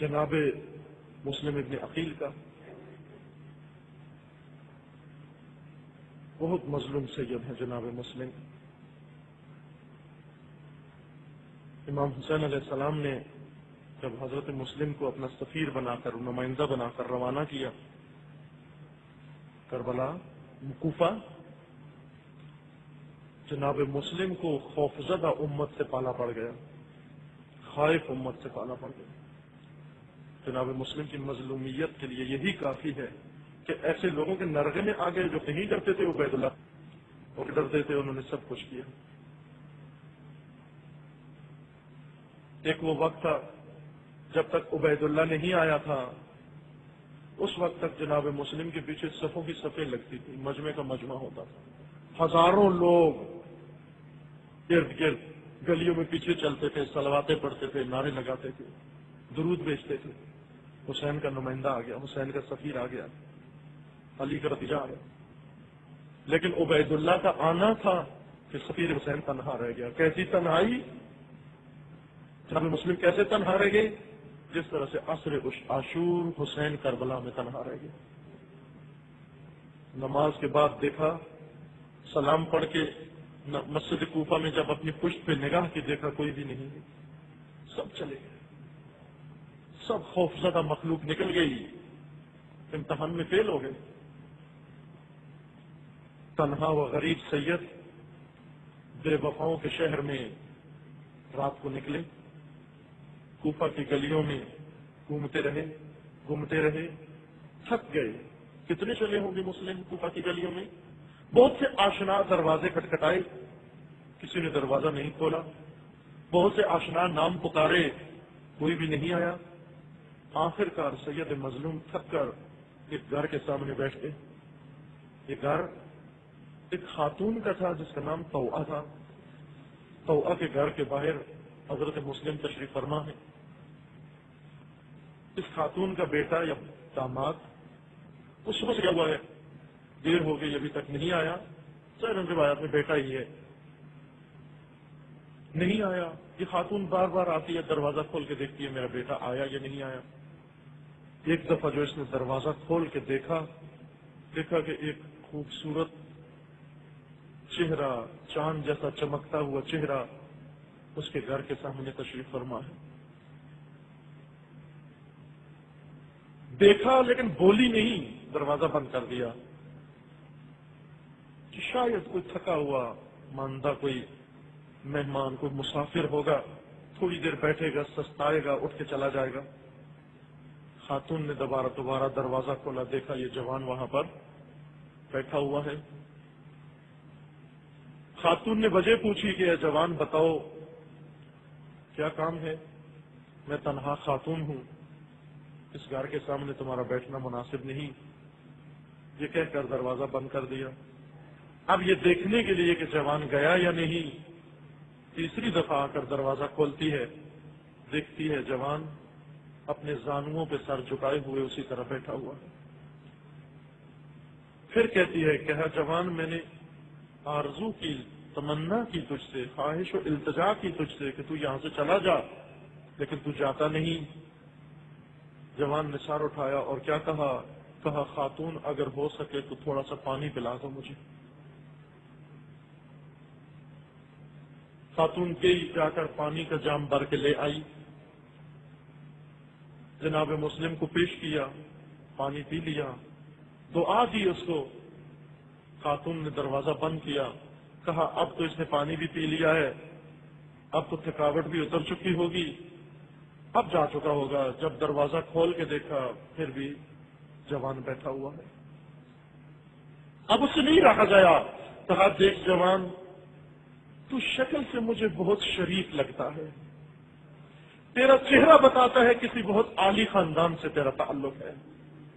جناب مسلم ابن عقیل کا۔ بہت مظلوم سید ہیں جناب مسلم۔ امام حسین علیہ السلام نے جب حضرت مسلم کو اپنا سفیر بنا کر، نمائندہ بنا کر روانہ کیا، کربلا، مکوفہ، جناب مسلم کو خوفزدہ امت سے پالا پڑ گیا، خائف امت سے پالا پڑ گیا۔ جناب مسلم کی مظلومیت کے لیے یہی کافی ہے کہ ایسے لوگوں کے نرغے میں آ گئے جو کہیں ڈرتے تھے وہ اللہ اور ڈرتے تھے؟ انہوں نے سب کچھ کیا۔ ایک وہ وقت تھا جب تک عبید اللہ نہیں آیا تھا، اس وقت تک جناب مسلم کے پیچھے صفوں کی صفیں لگتی تھی مجمع کا مجمع ہوتا تھا۔ ہزاروں لوگ ارد گرد گلیوں میں پیچھے چلتے تھے، سلواتے پڑتے تھے، نعرے لگاتے تھے، درود بیچتے تھے۔ حسین کا نمائندہ آ گیا، حسین کا سفیر آ گیا، علی کا رتیجہ آ گیا۔ لیکن عبید اللہ کا آنا تھا کہ سفیر حسین تنہا رہ گیا۔ کیسی تنہائی؟ جب مسلم کیسے تنہا رہ گئے؟ جس طرح سے عصر عاشور حسین کربلا میں تنہا رہ گئے۔ نماز کے بعد دیکھا، سلام پڑھ کے مسجد کوفہ میں جب اپنی پشت پہ نگاہ کی دیکھا، کوئی بھی نہیں سب چلے گئے۔ سب خوفزدہ مخلوق نکل گئی۔ امتحان میں فیل ہو گئے۔ تنہا و غریب سید بے وفاؤں کے شہر میں رات کو نکلے۔ کوفہ کی گلیوں میں گھومتے رہے گھومتے رہے۔ تھک گئے۔ کتنے چلے ہوں گے مسلم کوفہ کی گلیوں میں؟ بہت سے آشنا دروازے کٹکھٹائے کسی نے دروازہ نہیں کھولا۔ بہت سے آشنا نام پکارے۔ کوئی بھی نہیں آیا۔ آخر کار سید مظلوم تھک کر ایک گھر کے سامنے بیٹھ گئے یہ گھر ایک خاتون کا تھا جس کا نام توآ تھا۔ توآ کے گھر کے باہر حضرت مسلم تشریف فرما ہے۔ اس خاتون کا بیٹا یا داماد، اس وقت کیا ہوا ہے؟ دیر ہو گئی، ابھی تک نہیں آیا۔ سر روایات میں بیٹا ہی ہے۔ نہیں آیا۔ یہ خاتون بار بار آتی ہے، دروازہ کھول کے دیکھتی ہے، میرا بیٹا آیا یا نہیں آیا؟ ایک دفعہ جو اس نے دروازہ کھول کے دیکھا دیکھا کہ ایک خوبصورت چہرہ، چاند جیسا چمکتا ہوا چہرہ اس کے گھر کے سامنے تشریف فرما ہے۔ دیکھا لیکن بولی نہیں، دروازہ بند کر دیا۔ کہ شاید کوئی تھکا ہوا، ماندہ کوئی مہمان کوئی مسافر ہوگا، تھوڑی دیر بیٹھے گا، سستائے گا، اٹھ کے چلا جائے گا۔ خاتون نے دوبارہ دوبارہ دروازہ کھولا، دیکھا یہ جوان وہاں پر بیٹھا ہوا ہے۔ خاتون نے وجہ پوچھی کہ جوان بتاؤ، کیا کام ہے؟ میں تنہا خاتون ہوں۔ اس گھر کے سامنے تمہارا بیٹھنا مناسب نہیں۔ یہ کہہ کر دروازہ بند کر دیا۔ اب یہ دیکھنے کے لیے کہ جوان گیا یا نہیں تیسری دفعہ آ کر دروازہ کھولتی ہے، دیکھتی ہے جوان اپنے زانوؤں پہ سر جھکائے ہوئے اسی طرح بیٹھا ہوا۔ ہے پھر کہتی ہے کہ ہاں جوان، میں نے آرزو کی، تمنا کی تجھ سے، خواہش و التجا کی تجھ سے کہ تو یہاں سے چلا جا، لیکن تو جاتا نہیں۔ جوان نے سار اٹھایا اور کیا کہا؟ کہا، خاتون، اگر ہو سکے تو تھوڑا سا پانی پلا دو مجھے۔ خاتون گئی جا کر پانی کا جام بھر کے لے آئی۔ جناب مسلم کو پیش کیا، پانی پی لیا۔ تو آ دی اس کو۔ خاتون نے دروازہ بند کیا۔ کہا، اب تو اس نے پانی بھی پی لیا ہے۔ اب تو تھکاوٹ بھی اتر چکی ہوگی۔ اب جا چکا ہوگا۔ جب دروازہ کھول کے دیکھا، پھر بھی جوان بیٹھا ہوا ہے۔ اب اسے نہیں رکھا گیا۔ کہا، دیکھ جوان تو شکل سے مجھے بہت شریف لگتا ہے۔ تیرا چہرہ بتاتا ہے کسی بہت عالی خاندان سے تیرا تعلق ہے۔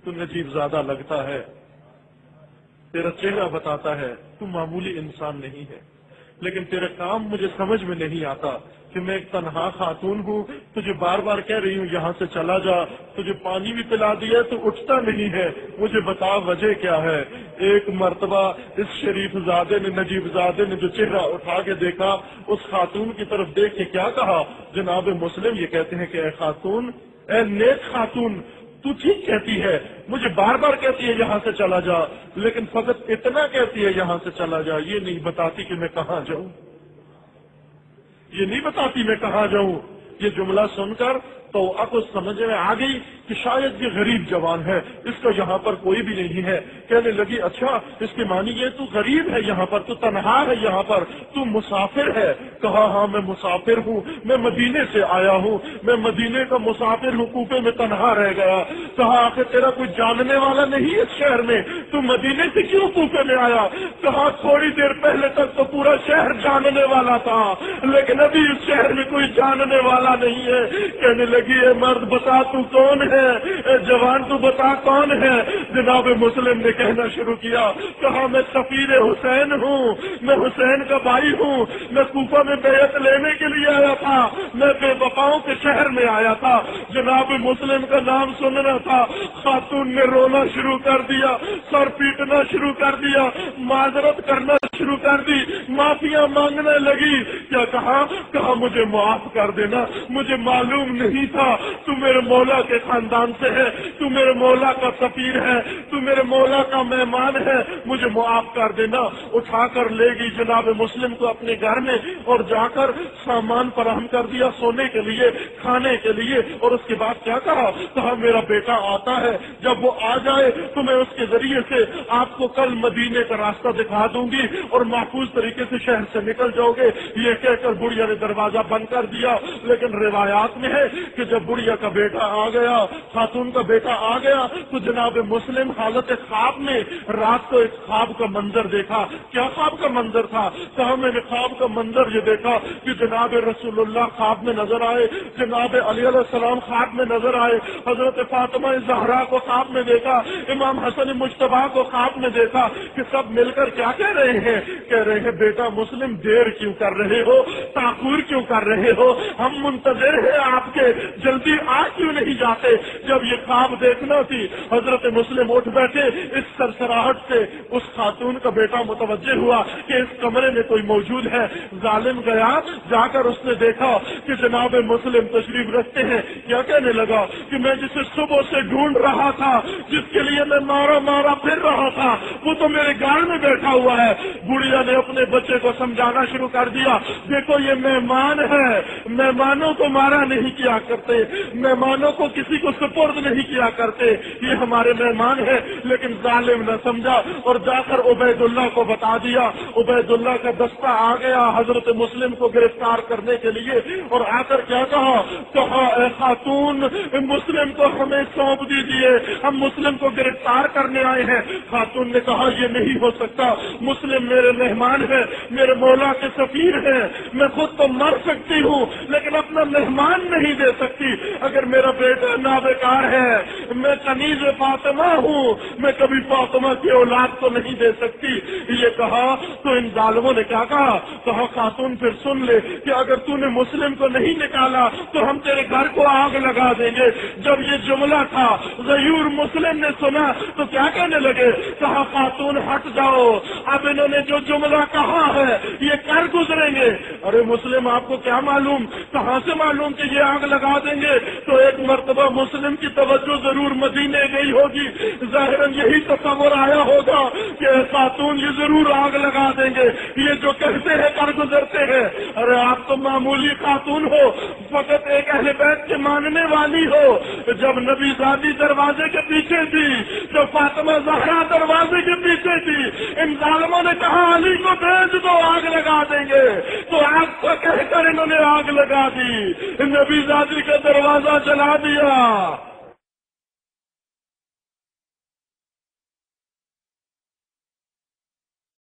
تو نجیب زیادہ لگتا ہے۔ تیرا چہرہ بتاتا ہے، تو معمولی انسان نہیں ہے۔ لیکن تیرا کام مجھے سمجھ میں نہیں آتا کہ میں ایک تنہا خاتون ہوں، تجھے بار بار کہہ رہی ہوں، یہاں سے چلا جا، تجھے پانی بھی پلا دیا تو اٹھتا نہیں ہے، مجھے بتا وجہ کیا ہے؟ ایک مرتبہ اس شریف زادے نے، نجیب زادے نے جو چہرہ اٹھا کے دیکھا، اس خاتون کی طرف دیکھ کے کیا کہا؟ جناب مسلم یہ کہتے ہیں کہ اے خاتون، اے نیک خاتون تو ٹھیک کہتی ہے، مجھے بار بار کہتی ہے یہاں سے چلا جا، لیکن فقط اتنا کہتی ہے یہاں سے چلا جا، یہ نہیں بتاتی کہ میں کہاں جاؤں۔ یہ نہیں بتاتی میں کہاں جاؤں۔ یہ جملہ سن کر تو اب سمجھ میں آ گئی کہ شاید یہ غریب جوان ہے، اس کا یہاں پر کوئی بھی نہیں ہے۔ کہنے لگی اچھا اس کی مانی یہ تو غریب ہے یہاں پر، تو تنہا ہے یہاں پر، تو مسافر ہے۔ کہا ہاں میں مسافر ہوں، میں مدینے سے آیا ہوں، میں مدینے کا مسافر ہوں، کوپے میں تنہا رہ گیا۔ کہا، آخر تیرا کوئی جاننے والا نہیں اس شہر میں؟ تو مدینے سے کیوں کوپے میں آیا؟ کہا، تھوڑی دیر پہلے تک تو پورا شہر جاننے والا تھا، لیکن ابھی اس شہر میں کوئی جاننے والا نہیں ہے۔ کہنے لگی لگی ہے مرد بتا تو کون ہے؟ اے جوان تو بتا کون ہے؟ جناب مسلم نے کہنا شروع کیا، کہا میں سفیر حسین ہوں، میں حسین کا بھائی ہوں، میں کوفہ میں بیعت لینے کے لیے آیا تھا، میں بے وفاؤں کے شہر میں آیا تھا۔ جناب مسلم کا نام سننا تھا، خاتون نے رونا شروع کر دیا، سر پیٹنا شروع کر دیا، معذرت کرنا شروع کر دی، معافیاں مانگنے لگی۔ کیا کہا؟ کہا مجھے معاف کر دینا، مجھے معلوم نہیں تھا۔ تو میرے مولا کے خاندان سے ہے۔ تو میرے مولا کا سفیر ہے۔ تو میرے مولا کا مہمان ہے۔ مجھے معاف کر دینا۔ اٹھا کر لے گی جناب مسلم کو اپنے گھر میں اور جا کر سامان فراہم کر دیا سونے کے لیے، کھانے کے لیے۔ اور اس کے بعد کیا کہا کہا، میرا بیٹا آتا ہے۔ جب وہ آ جائے تو میں اس کے ذریعے سے آپ کو کل مدینے کا راستہ دکھا دوں گی اور محفوظ طریقے سے شہر سے نکل جاؤ گے۔ یہ کہہ کر بڑھیا نے دروازہ بند کر دیا۔ لیکن روایات میں ہے کہ کہ جب بڑھیا کا بیٹا آ گیا، خاتون کا بیٹا آ گیا، تو جناب مسلم حالت خواب میں رات کو ایک خواب کا منظر دیکھا۔ کیا خواب کا منظر تھا؟ کہا، میں نے خواب کا منظر یہ دیکھا کہ جناب رسول اللہ خواب میں نظر آئے، جناب علی علیہ السلام خواب میں نظر آئے، حضرت فاطمہ زہرا کو خواب میں دیکھا، امام حسن مشتبہ کو خواب میں دیکھا کہ سب مل کر کیا کہہ رہے ہیں؟ کہہ رہے ہیں، بیٹا مسلم دیر کیوں کر رہے ہو؟ تاخور کیوں کر رہے ہو؟ ہم منتظر ہیں آپ کے۔ جلدی آ کیوں نہیں جاتے؟ جب یہ خواب دیکھنا تھی، حضرت مسلم اٹھ بیٹھے، اس سرسراہٹ سے اس خاتون کا بیٹا متوجہ ہوا کہ اس کمرے میں کوئی موجود ہے۔ ظالم گیا، جا کر اس نے دیکھا کہ جناب مسلم تشریف رکھتے ہیں۔ کیا کہنے لگا کہ میں جسے صبح سے ڈھونڈ رہا تھا، جس کے لیے میں مارا مارا پھر رہا تھا، وہ تو میرے گھر میں بیٹھا ہوا ہے۔ بڑھیا نے اپنے بچے کو سمجھانا شروع کر دیا، دیکھو یہ مہمان ہے۔ مہمانوں کو مارا نہیں کیا کرتے مہمانوں کو کسی کو سپرد نہیں کیا کرتے۔ یہ ہمارے مہمان ہیں، لیکن ظالم نہ سمجھا اور جا کر عبید اللہ کو بتا دیا۔ عبید اللہ کا دستہ آ گیا حضرت مسلم کو گرفتار کرنے کے لیے اور آ کر کیا کہا؟ کہا، اے خاتون، مسلم کو ہمیں سونپ دیجیے ہم مسلم کو گرفتار کرنے آئے ہیں۔ خاتون نے کہا، یہ نہیں ہو سکتا۔ مسلم میرے مہمان ہے میرے مولا کے سفیر ہیں۔ میں خود تو مر سکتی ہوں، لیکن اپنا مہمان نہیں دے سکتی اگر میرا بیٹا نابکار ہے میں کنیز فاطمہ ہوں میں کبھی فاطمہ کی اولاد تو نہیں دے سکتی۔ یہ کہا، تو ان ظالموں نے کیا کہا؟ کہا، خاتون پھر سن لے کہ اگر تو نے مسلم کو نہیں نکالا، تو ہم تیرے گھر کو آگ لگا دیں گے۔ جب یہ جملہ تھا ضیور مسلم نے سنا، تو کیا کہنے لگے؟ کہا، خاتون ہٹ جاؤ۔ اب انہوں نے جو جملہ کہا ہے، یہ کر گزریں گے۔ ارے مسلم، آپ کو کیا معلوم؟ کہاں سے معلوم کہ یہ آگ لگا دیں گے؟ تو ایک مرتبہ مسلم کی توجہ ضرور مدینے گئی ہوگی۔ ظاہر یہی تصور آیا ہوگا کہ خاتون یہ ضرور آگ لگا دیں گے، یہ جو کہتے ہیں کر گزرتے ہیں۔ ارے، آپ تو معمولی خاتون ہو، فقط ایک اہل بیت کے ماننے والی ہو۔ جب نبی زادی دروازے کے پیچھے تھی، جب فاطمہ زہرا دروازے کے پیچھے تھی، ان ظالموں نے کہا، علی کو بھیج دو، آگ لگا دیں گے۔ تو آگ کو کہہ کر انہوں نے آگ لگا دی۔ نبی زادی کا دروازہ چلا دیا۔